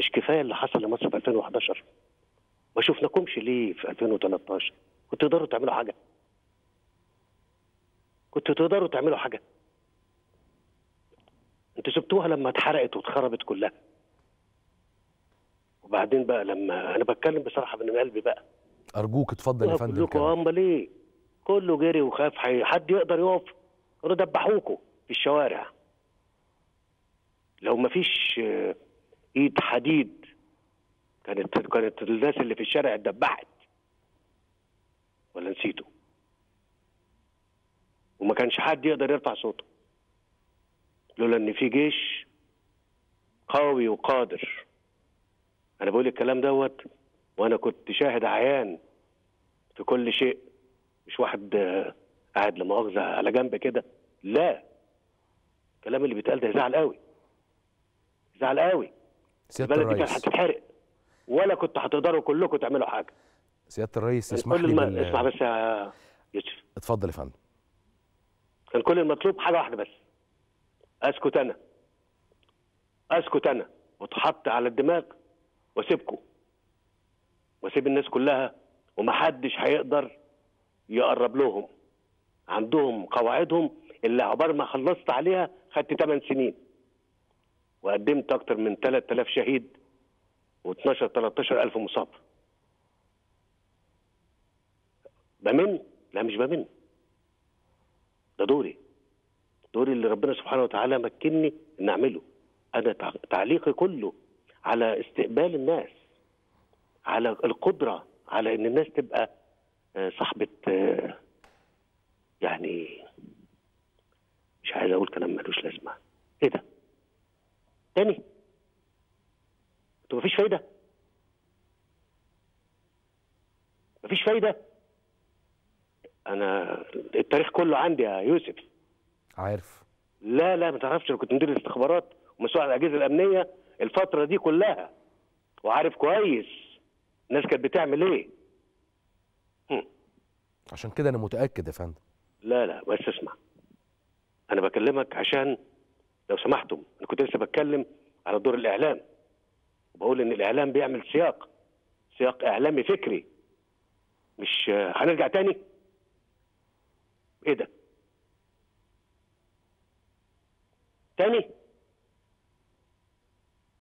مش كفاية اللي حصل لمصر في 2011 ما شفناكمش ليه في 2013 كنتوا تقدروا تعملوا حاجة. كنتوا تقدروا تعملوا حاجة. أنتوا سبتوها لما اتحرقت واتخربت كلها. وبعدين بقى لما أنا بتكلم بصراحة من قلبي بقى. أرجوك اتفضل يا فندم كلكم. أمال إيه؟ كله جري وخاف. حي- حد يقدر يقف؟ كانوا دبحوكوا في الشوارع. لو ما فيش إيد حديد. كانت كانت الناس اللي في الشارع اتدبحت. ولا نسيته. وما كانش حد يقدر يرفع صوته. لولا إن في جيش قوي وقادر. أنا بقول الكلام دوت وأنا كنت شاهد عيان في كل شيء. مش واحد آه، قاعد لا مؤاخذة على جنب كده. لا. الكلام اللي بيتقال ده يزعل قوي. يزعل قوي. سيادة البلد دي كانت الرئيس. هتتحرق. ولا كنت هتقدروا كلكم تعملوا حاجة. سيادة الرئيس اسمح لي الم... بال... اسمع بس يا يوسف. اتفضل يا فندم. كان كل المطلوب حاجة واحدة بس. اسكت أنا. اسكت أنا. واتحط على الدماغ واسيبكم واسيب الناس كلها ومحدش هيقدر يقرب لهم. عندهم قواعدهم اللي عبر ما خلصت عليها خدت 8 سنين. وقدمت أكتر من 3000 شهيد و12 13 ألف مصاب. بمن؟ لا مش بمن. ده دوري. دوري اللي ربنا سبحانه وتعالى مكنني إن أعمله. أنا تع- تعليقي كله على استقبال الناس على القدرة على إن الناس تبقى آه، صاحبة آه، يعني مش عايز أقول كلام ملوش لازمة. إيه ده؟ تاني. أنتوا مفيش فايدة. مفيش فايدة. أنا التاريخ كله عندي يا يوسف. عارف. لا لا ما تعرفش أنا كنت مدير الاستخبارات ومسؤول عن الأجهزة الأمنية الفترة دي كلها. وعارف كويس الناس كانت بتعمل إيه. هم. عشان كده أنا متأكد يا فندم. لا لا بس اسمع. أنا بكلمك عشان لو سمحتم كنت لسه بتكلم على دور الإعلام. وبقول إن الإعلام بيعمل سياق سياق إعلامي فكري. مش هنرجع تاني؟ إيه ده؟ تاني؟